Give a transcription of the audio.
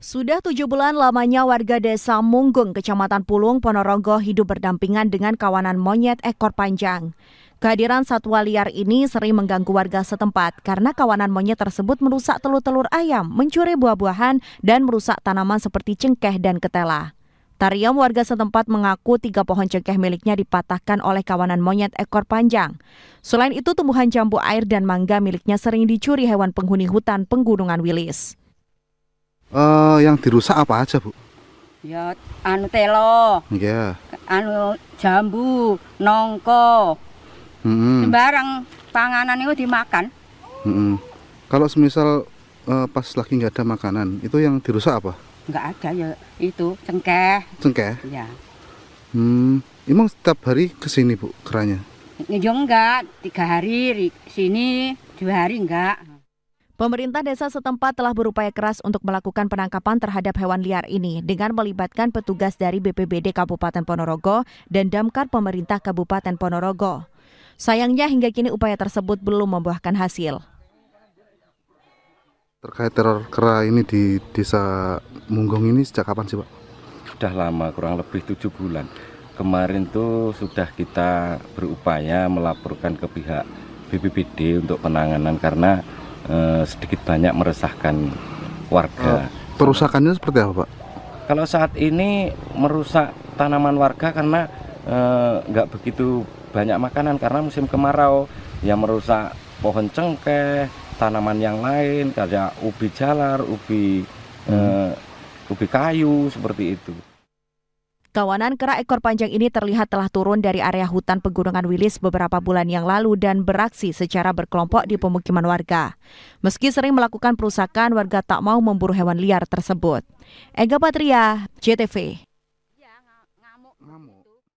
Sudah tujuh bulan lamanya warga desa Munggung, Kecamatan Pulung, Ponorogo hidup berdampingan dengan kawanan monyet ekor panjang. Kehadiran satwa liar ini sering mengganggu warga setempat karena kawanan monyet tersebut merusak telur-telur ayam, mencuri buah-buahan, dan merusak tanaman seperti cengkeh dan ketela. Tariam warga setempat mengaku tiga pohon cengkeh miliknya dipatahkan oleh kawanan monyet ekor panjang. Selain itu, tumbuhan jambu air dan mangga miliknya sering dicuri hewan penghuni hutan Penggunungan Wilis. Uh, yang dirusak apa aja, Bu? Ya, anu telo. Iya. Anu jambu, nongko. Hmm. Sembarang panganan itu dimakan. Hmm. Kalau semisal uh, pas lagi nggak ada makanan, itu yang dirusak apa? Nggak ada ya, itu cengkeh. Cengkeh? Ya. Hmm. Emang setiap hari ke sini, Bu, keranya? Ya enggak, tiga hari sini, dua hari enggak. Pemerintah desa setempat telah berupaya keras untuk melakukan penangkapan terhadap hewan liar ini dengan melibatkan petugas dari BPBD Kabupaten Ponorogo dan Damkar pemerintah Kabupaten Ponorogo. Sayangnya hingga kini upaya tersebut belum membuahkan hasil. Terkait teror kera ini di desa Munggong ini sejak kapan sih Pak? Sudah lama, kurang lebih tujuh bulan. Kemarin tuh sudah kita berupaya melaporkan ke pihak BPBD untuk penanganan karena Eh, sedikit banyak meresahkan warga. Uh, perusakannya seperti apa, Pak? Kalau saat ini merusak tanaman warga karena eh, nggak uh, begitu banyak makanan karena musim kemarau yang merusak pohon cengkeh, tanaman yang lain kayak ubi jalar, ubi hmm. uh, ubi kayu seperti itu. Kawanan kera ekor panjang ini terlihat telah turun dari area hutan pegunungan Wilis beberapa bulan yang lalu dan beraksi secara berkelompok di pemukiman warga. Meski sering melakukan perusakan, warga tak mau memburu hewan liar tersebut. Ega Patria, JTV.